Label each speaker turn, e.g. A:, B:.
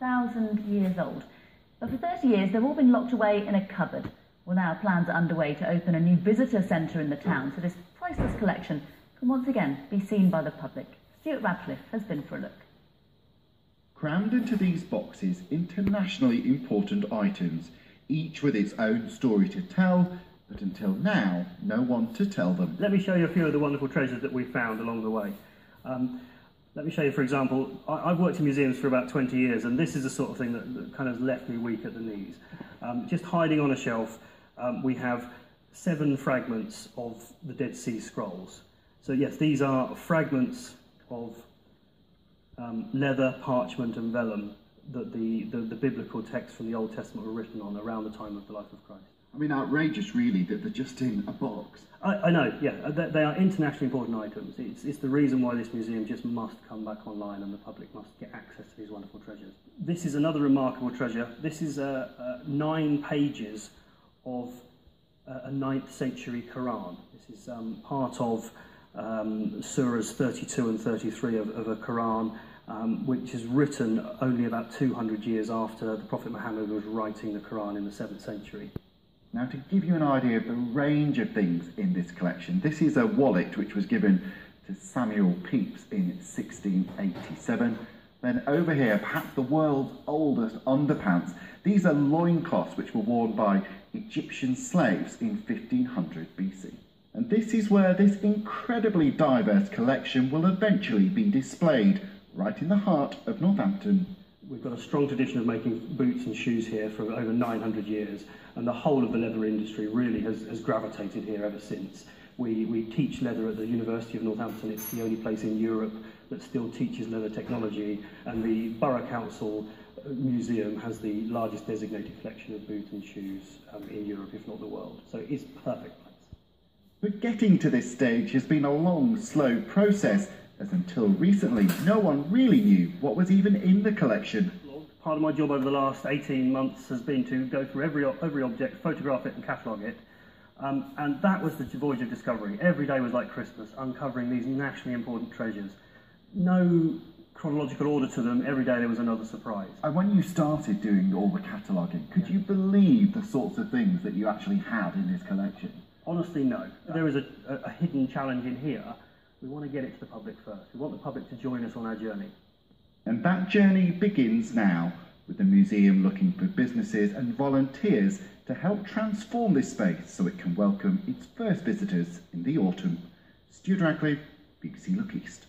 A: 5,000 years old. But for 30 years, they've all been locked away in a cupboard. Well, now plans are underway to open a new visitor centre in the town, so this priceless collection can once again be seen by the public. Stuart Radcliffe has been for a look.
B: Crammed into these boxes, internationally important items, each with its own story to tell, but until now, no one to tell them.
C: Let me show you a few of the wonderful treasures that we found along the way. Um, let me show you, for example, I, have worked in museums for about 20 years, and this is the sort of thing that, that kind of has left me weak at the knees. Um, just hiding on a shelf, um, we have seven fragments of the Dead Sea Scrolls. So yes, these are fragments of um, leather, parchment, and vellum that the, the, the biblical texts from the Old Testament were written on around the time of the life of Christ.
B: I mean, outrageous, really, that they're just in a box.
C: I, I know, yeah. Uh, they, are internationally important items. It's, it's the reason why this museum just must come back online and the public must get access to these wonderful treasures. This is another remarkable treasure. This is uh, uh, nine pages of uh, a 9th century Quran. This is um, part of um, surahs 32 and 33 of, of a Quran, um, which is written only about 200 years after the Prophet Muhammad was writing the Quran in the 7th century.
B: Now, to give you an idea of the range of things in this collection, this is a wallet which was given to Samuel Pepys in 1687. Then over here, perhaps the world's oldest underpants. These are loincloths which were worn by Egyptian slaves in 1500 BC. And this is where this incredibly diverse collection will eventually be displayed, right in the heart of Northampton.
C: We've got a strong tradition of making boots and shoes here for over 900 years, and the whole of the leather industry really has, has gravitated here ever since. We, we teach leather at the University of Northampton. It's the only place in Europe that still teaches leather technology, and the Borough Council Museum has the largest designated collection of boots and shoes um, in Europe, if not the world. So it's perfect. Place.
B: But getting to this stage has been a long, slow process, as until recently no one really knew what was even in the collection.
C: Part of my job over the last 18 months has been to go through every, every object, photograph it and catalogue it. Um, and that was the voyage of discovery. Every day was like Christmas, uncovering these nationally important treasures. No chronological order to them, every day there was another surprise.
B: And when you started doing all the cataloguing, could yeah. you believe the sorts of things that you actually had in this collection?
C: Honestly, no. There is a, a, a hidden challenge in here. We want to get it to the public first. We want the public to join us on our journey.
B: And that journey begins now, with the museum looking for businesses and volunteers to help transform this space so it can welcome its first visitors in the autumn. Stuart Radcliffe, BBC Look East.